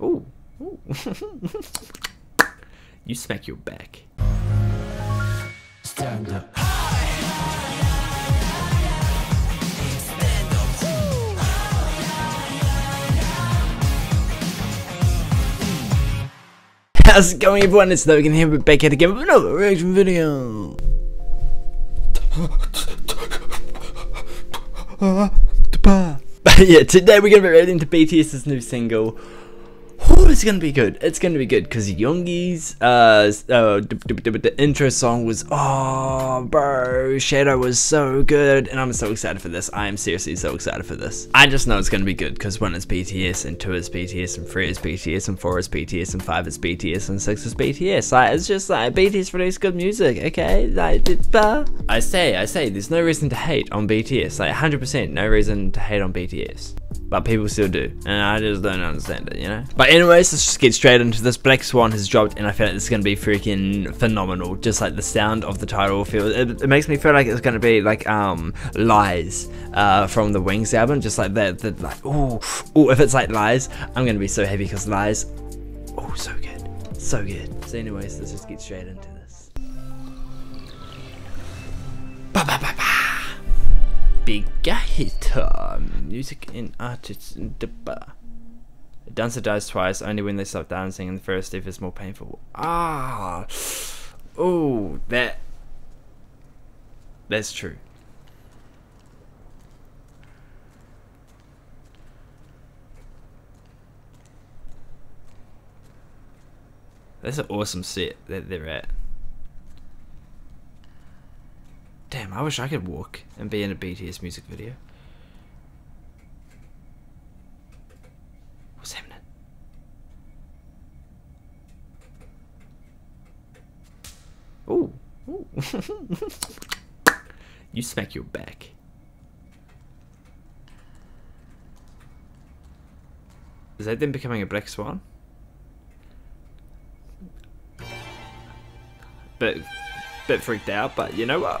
Ooh. Ooh. you smack your back. Stand up. How's it going everyone? It's Logan here, we're back at again with another reaction video. but yeah, today we're gonna be reacting to BTS's new single. Oh, it's gonna be good. It's gonna be good because Yoongi's uh, uh the intro song was oh bro, Shadow was so good, and I'm so excited for this. I am seriously so excited for this. I just know it's gonna be good because one is BTS, and two is BTS, and three is BTS, and four is BTS, and five is BTS, and six is BTS. Like it's just like BTS release good music, okay? Like uh, I say, I say, there's no reason to hate on BTS. Like 100%, no reason to hate on BTS but people still do, and I just don't understand it, you know. But anyways, let's just get straight into this. Black Swan has dropped, and I feel like this is gonna be freaking phenomenal. Just like the sound of the title feels, it, it makes me feel like it's gonna be like um Lies uh, from the Wings album, just like that. that like oh, oh, if it's like Lies, I'm gonna be so happy because Lies, oh, so good, so good. So anyways, let's just get straight into this. Ba ba ba hitter. Music and artists in the bar. A dancer dies twice, only when they stop dancing, and the first step is more painful. Ah, oh, that. That's true. That's an awesome set that they're at. Damn, I wish I could walk and be in a BTS music video. What's happening? Ooh. Ooh. you smack your back. Is that them becoming a black swan? Bit, bit freaked out, but you know what?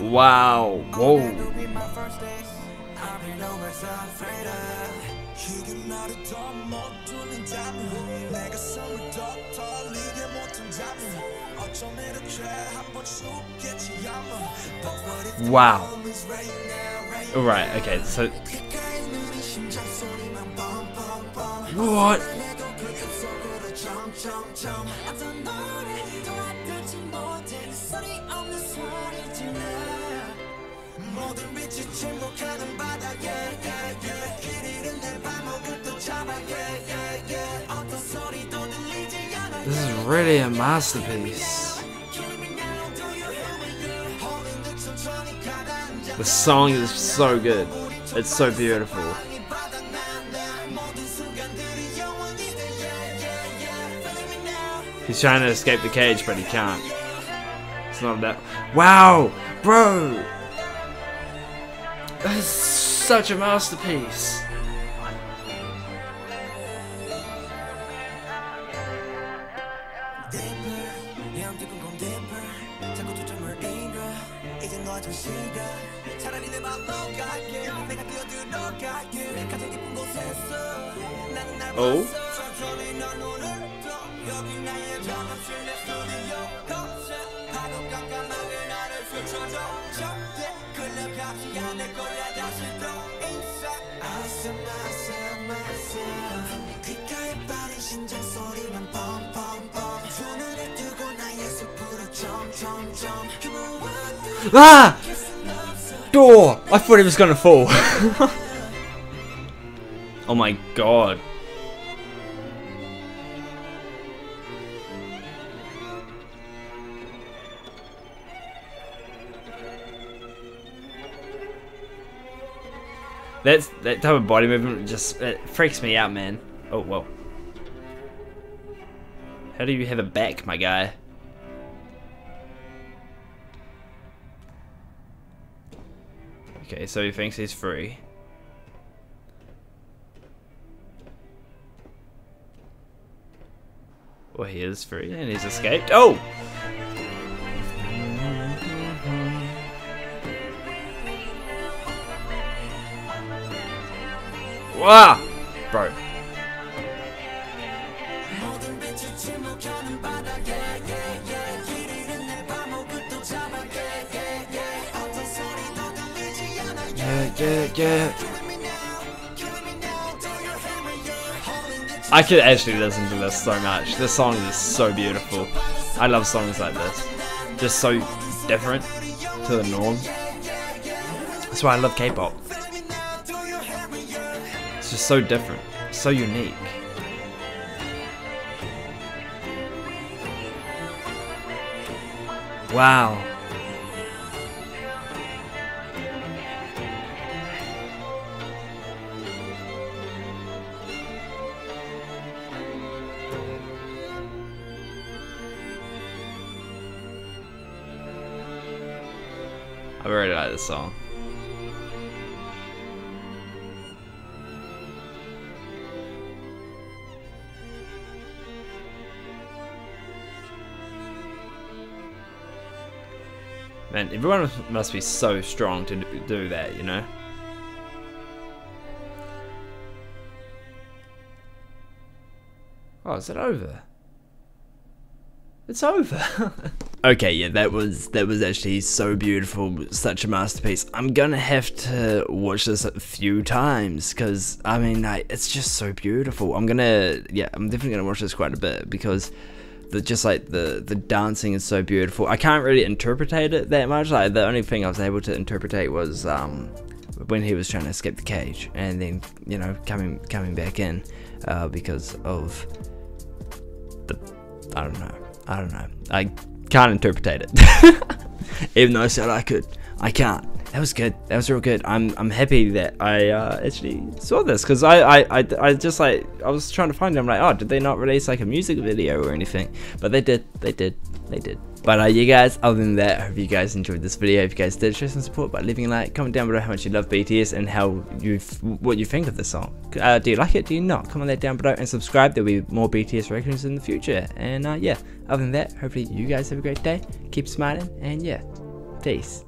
Wow. Whoa. Wow. Alright, okay, so. What? This is really a masterpiece. The song is so good. It's so beautiful. He's trying to escape the cage, but he can't. It's not that. Wow! Bro! That is such a masterpiece. Oh. Ah! Door! I thought he was gonna fall. oh my god. That's that type of body movement just it freaks me out, man. Oh whoa. How do you have a back, my guy? Okay, so he thinks he's free. Well, he is free and he's escaped. Oh! Wow! Bro. Yeah, yeah, yeah. I could actually listen to this so much. This song is so beautiful. I love songs like this. Just so different to the norm. That's why I love K-pop. Just so different, so unique. Wow. I really like this song. Man, everyone must be so strong to do that, you know? Oh, is it over? It's over. okay, yeah, that was that was actually so beautiful, such a masterpiece. I'm gonna have to watch this a few times because I mean, I, it's just so beautiful. I'm gonna, yeah, I'm definitely gonna watch this quite a bit because the just like the the dancing is so beautiful. I can't really interpretate it that much. Like the only thing I was able to interpretate was um when he was trying to escape the cage and then you know coming coming back in uh, because of the I don't know I don't know. I can't interpret it. Even though I said I could, I can't. That was good. That was real good. I'm I'm happy that I uh, actually saw this because I, I, I I just like I was trying to find them like oh did they not release like a music video or anything? But they did. They did. They did. But uh, you guys, other than that, I hope you guys enjoyed this video. If you guys did, show some support by leaving a like, comment down below how much you love BTS and how you what you think of the song. Uh, do you like it? Do you not? Comment that down below and subscribe. There'll be more BTS reactions in the future. And uh, yeah, other than that, hopefully you guys have a great day. Keep smiling and yeah, peace.